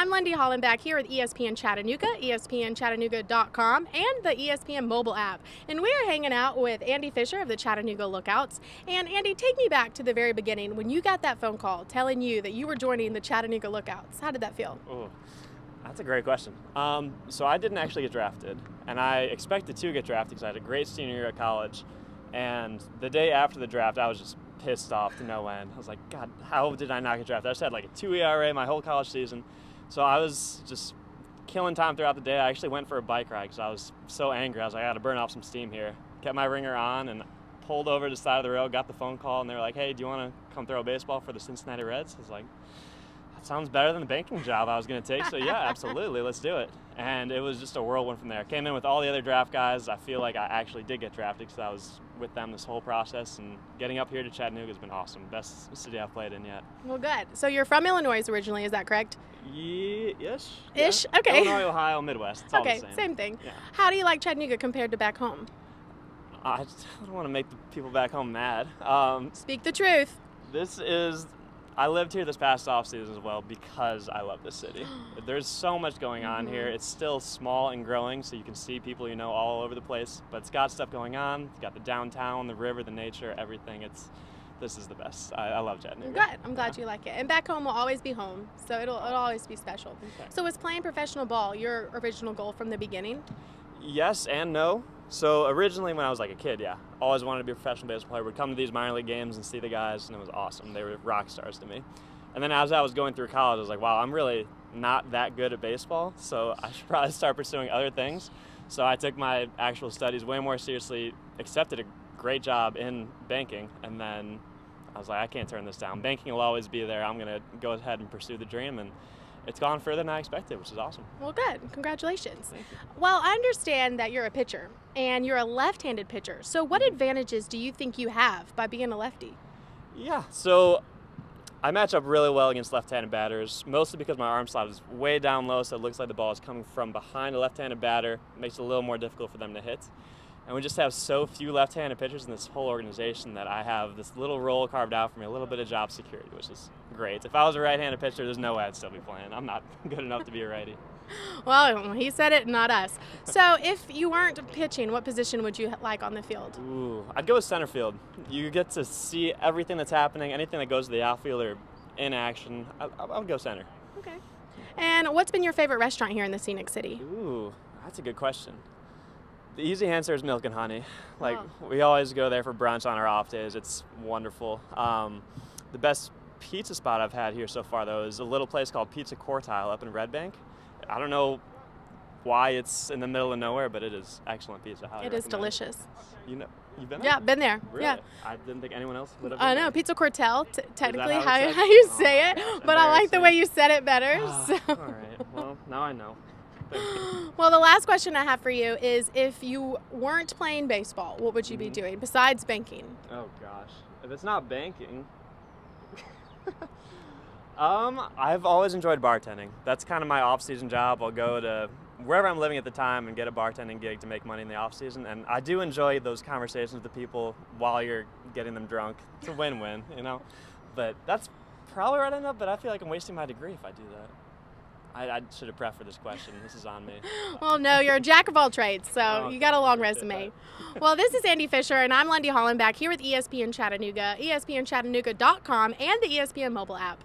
I'm Lundy Hollenbeck here with ESPN Chattanooga, ESPNChattanooga.com, and the ESPN mobile app. And we are hanging out with Andy Fisher of the Chattanooga Lookouts. And Andy, take me back to the very beginning when you got that phone call telling you that you were joining the Chattanooga Lookouts. How did that feel? Oh, that's a great question. Um, so I didn't actually get drafted, and I expected to get drafted because I had a great senior year at college. And the day after the draft, I was just pissed off to no end. I was like, God, how did I not get drafted? I just had like a two ERA my whole college season, so I was just killing time throughout the day. I actually went for a bike ride because I was so angry. I was like, I got to burn off some steam here. Kept my ringer on and pulled over to the side of the road. Got the phone call, and they were like, Hey, do you want to come throw a baseball for the Cincinnati Reds? I was like. Sounds better than the banking job I was going to take. So yeah, absolutely, let's do it. And it was just a whirlwind from there. Came in with all the other draft guys. I feel like I actually did get drafted because I was with them this whole process. And getting up here to Chattanooga has been awesome. Best city I've played in yet. Well, good. So you're from Illinois originally, is that correct? Ye- ish. Ish? Yeah. Okay. Illinois, Ohio, Midwest. It's all okay, same. same thing. Yeah. How do you like Chattanooga compared to back home? I don't want to make the people back home mad. Um, Speak the truth. this is I lived here this past off season as well because I love this city. There's so much going on here. Mhm. It's still small and growing, so you can see people you know all over the place. But it's got stuff going on. It's got the downtown, the river, the nature, everything. It's this is the best. I, I love Chattanooga. Good. I'm glad you like it. And back home will always be home, so it'll, it'll always be special. Okay. So was playing professional ball your original goal from the beginning? Yes and no. So originally, when I was like a kid, yeah, always wanted to be a professional baseball player. Would come to these minor league games and see the guys, and it was awesome. They were rock stars to me. And then as I was going through college, I was like, wow, I'm really not that good at baseball, so I should probably start pursuing other things. So I took my actual studies way more seriously, accepted a great job in banking, and then I was like, I can't turn this down. Banking will always be there. I'm gonna go ahead and pursue the dream, and it's gone further than I expected, which is awesome. Well, good. Congratulations. Well, I understand that you're a pitcher and you're a left-handed pitcher. So what mm-hmm. advantages do you think you have by being a lefty? Yeah, so I match up really well against left-handed batters, mostly because my arm slot is way down low, so it looks like the ball is coming from behind a left-handed batter. It makes it a little more difficult for them to hit. And we just have so few left-handed pitchers in this whole organization that I have this little role carved out for me, a little bit of job security, which is great. If I was a right-handed pitcher, there's no way I'd still be playing. I'm not good enough to be a righty. Well, he said it, not us. So if you weren't pitching, what position would you like on the field? Ooh, I'd go with center field. You get to see everything that's happening, anything that goes to the outfield or in action. I, I, I would go center. Okay. And what's been your favorite restaurant here in the Scenic City? Ooh, that's a good question. The easy answer is Milk and Honey. Like Oh. we always go there for brunch on our off days. It's wonderful. Um, the best pizza spot I've had here so far, though, is a little place called Pizza Quartile up in Red Bank. I don't know why it's in the middle of nowhere, but it is excellent pizza. Highly It is delicious. You know, you've been there? Yeah, been there. Really? Yeah. I didn't think anyone else would have. I know, there. Pizza Quartel, t- technically how how, how you Oh say my it, but I like the way you said it better. Ah, so. All right. Well, now I know. Well, the last question I have for you is if you weren't playing baseball, what would you be Mhm. doing besides banking? Oh gosh, if it's not banking, um, I've always enjoyed bartending. That's kind of my off-season job. I'll go to wherever I'm living at the time and get a bartending gig to make money in the off-season. And I do enjoy those conversations with the people while you're getting them drunk. It's a win-win, you know. But that's probably end up. But I feel like I'm wasting my degree if I do that. I, I should have prepped for this question. This is on me. Well, no, you're a jack of all trades, so Oh, you got a long resume. well, this is Andy Fisher, and I'm Lundy Hollenbeck here with ESPN Chattanooga, ESPNChattanooga.com, and the ESPN mobile app.